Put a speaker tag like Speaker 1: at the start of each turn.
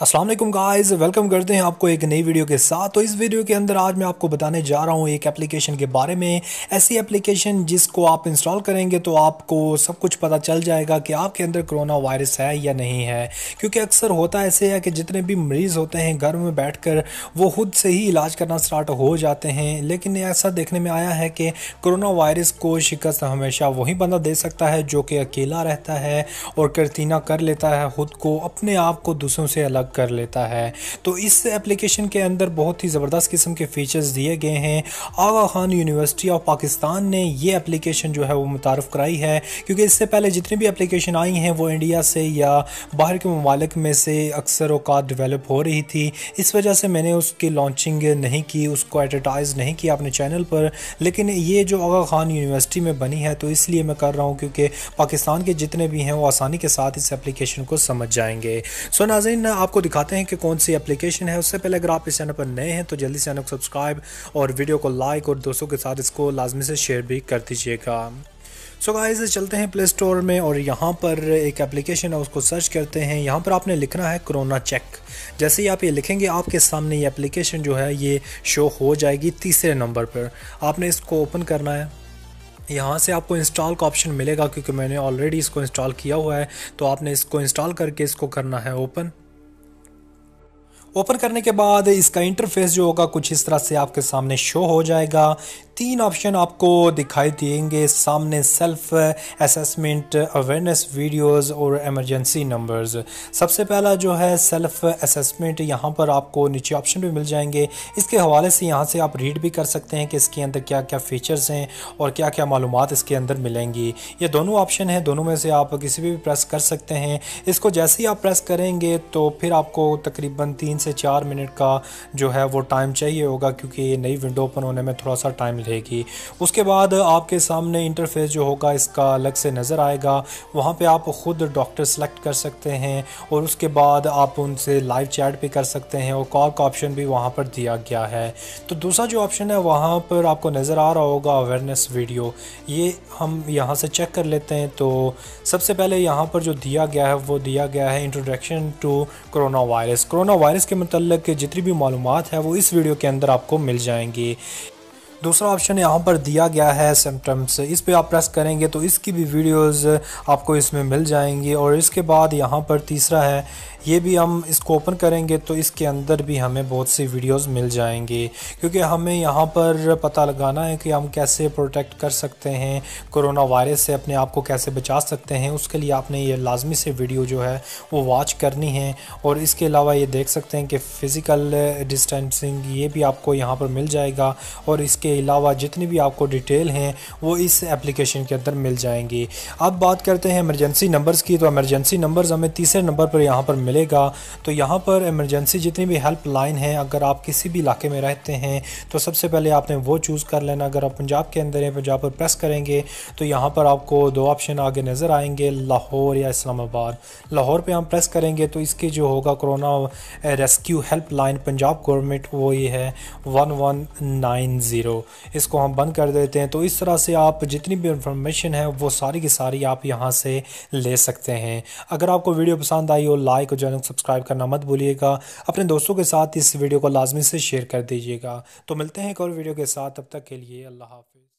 Speaker 1: वालेकुम guys, welcome करते हैं आपको एक नई वीडियो के साथ। तो इस वीडियो के अंदर आज मैं आपको बताने जा रहा हूँ एक एप्लीकेशन के बारे में। ऐसी एप्लीकेशन जिसको आप इंस्टॉल करेंगे तो आपको सब कुछ पता चल जाएगा कि आपके अंदर कोरोना वायरस है या नहीं है। क्योंकि अक्सर होता ऐसे है कि जितने भी मरीज़ होते हैं, घर में बैठ कर वो खुद से ही इलाज करना स्टार्ट हो जाते हैं। लेकिन ऐसा देखने में आया है कि कोरोना वायरस को शिकस्त हमेशा वही बंदा दे सकता है जो कि अकेला रहता है और करतीना कर लेता है ख़ुद को, अपने आप को दूसरों से अलग कर लेता है। तो इस एप्लीकेशन के अंदर बहुत ही ज़बरदस्त किस्म के फ़ीचर्स दिए गए हैं। आगा खान यूनिवर्सिटी ऑफ़ पाकिस्तान ने ये एप्लीकेशन जो है वो मुतारफ़ कराई है, क्योंकि इससे पहले जितनी भी एप्लीकेशन आई हैं वो इंडिया से या बाहर के ममालिक में से अक्सर अवकात डिवेलप हो रही थी। इस वजह से मैंने उसकी लॉन्चिंग नहीं की, उसको एडवर्टाइज़ नहीं किया अपने चैनल पर, लेकिन ये जो आगा खान यूनिवर्सिटी में बनी है तो इसलिए मैं कर रहा हूँ क्योंकि पाकिस्तान के जितने भी हैं वो आसानी के साथ इस एप्लीकेशन को समझ जाएँगे। सो नाजिन आपको आपको दिखाते हैं कि कौन सी एप्लीकेशन है। उससे पहले अगर आप इस चैनल पर नए हैं तो जल्दी चैनल को सब्सक्राइब और वीडियो को लाइक और दोस्तों के साथ इसको लाजमी से शेयर भी कर दीजिएगा। सो गाइस चलते हैं प्ले स्टोर में और यहाँ पर एक एप्लीकेशन है, उसको सर्च करते हैं। यहाँ पर आपने लिखना है कोरोना चेक जैसे ही आप ये लिखेंगे, आपके सामने ये एप्लीकेशन जो है, ये शो हो जाएगी तीसरे नंबर पर। आपने इसको ओपन करना है। यहाँ से आपको इंस्टॉल का ऑप्शन मिलेगा, क्योंकि मैंने ऑलरेडी इसको इंस्टॉल किया हुआ है। तो आपने इसको इंस्टॉल करके इसको करना है ओपन ओपन करने के बाद इसका इंटरफेस जो होगा कुछ इस तरह से आपके सामने शो हो जाएगा। तीन ऑप्शन आपको दिखाई देंगे। सामने सेल्फ असेसमेंट अवेयरनेस वीडियोस और इमरजेंसी नंबर्स सबसे पहला जो है सेल्फ असेसमेंट यहाँ पर आपको नीचे ऑप्शन भी मिल जाएँगे। इसके हवाले से यहाँ से आप रीड भी कर सकते हैं कि इसके अंदर क्या क्या फ़ीचर्स हैं और क्या क्या मालूम इसके अंदर मिलेंगी। ये दोनों ऑप्शन हैं, दोनों में से आप किसी भी प्रेस कर सकते हैं। इसको जैसे ही आप प्रेस करेंगे तो फिर आपको तकरीबन तीन से चार मिनट का जो है वो टाइम चाहिए होगा, क्योंकि ये नई विंडो ओपन होने में थोड़ा सा टाइम रहेगी उसके बाद आपके सामने इंटरफेस जो होगा, इसका अलग से नज़र आएगा। वहाँ पे आप ख़ुद डॉक्टर सेलेक्ट कर सकते हैं और उसके बाद आप उनसे लाइव चैट भी कर सकते हैं और कॉल का ऑप्शन भी वहाँ पर दिया गया है। तो दूसरा जो ऑप्शन है, वहाँ पर आपको नज़र आ रहा होगा अवेयरनेस वीडियो ये हम यहाँ से चेक कर लेते हैं। तो सबसे पहले यहाँ पर जो दिया गया है, वो दिया गया है introduction to corona virus corona virus के मतलब जितनी भी मालूम है, वो इस वीडियो के अंदर आपको मिल जाएँगी। दूसरा ऑप्शन यहाँ पर दिया गया है सिम्टम्स इस पर आप प्रेस करेंगे तो इसकी भी वीडियोस आपको इसमें मिल जाएँगी और इसके बाद यहाँ पर तीसरा है, ये भी हम इसको ओपन करेंगे तो इसके अंदर भी हमें बहुत सी वीडियोस मिल जाएँगी। क्योंकि हमें यहाँ पर पता लगाना है कि हम कैसे प्रोटेक्ट कर सकते हैं, कोरोना वायरस से अपने आप को कैसे बचा सकते हैं, उसके लिए आपने ये लाजमी से वीडियो जो है वो वॉच करनी है। और इसके अलावा ये देख सकते हैं कि फ़िज़िकल डिस्टेंसिंग ये भी आपको यहाँ पर मिल जाएगा और इसके अलावा जितनी भी आपको डिटेल हैं, वो इस एप्लीकेशन के अंदर मिल जाएँगी। अब बात करते हैं एमरजेंसी नंबर्स की। तो एमरजेंसी नंबर्स हमें तीसरे नंबर पर यहाँ पर मिलेगा। तो यहाँ पर इमरजेंसी जितनी भी हेल्प लाइन है, अगर आप किसी भी इलाके में रहते हैं तो सबसे पहले आपने वो चूज़ कर लेना। अगर आप पंजाब के अंदर हैं, पंजाब पर प्रेस करेंगे तो यहाँ पर आपको दो ऑप्शन आगे नज़र आएँगे, लाहौर या इस्लामाबाद। लाहौर पर हम प्रेस करेंगे तो इसके जो होगा corona rescue help line Punjab government वो ये है वन वन नाइन ज़ीरो इसको हम बंद कर देते हैं। तो इस तरह से आप जितनी भी इंफॉर्मेशन है, वो सारी की सारी आप यहाँ से ले सकते हैं। अगर आपको वीडियो पसंद आई हो लाइक और जो सब्सक्राइब करना मत भूलिएगा। अपने दोस्तों के साथ इस वीडियो को लाजमी से शेयर कर दीजिएगा। तो मिलते हैं एक और वीडियो के साथ। तब तक के लिए अल्लाह हाफिज़।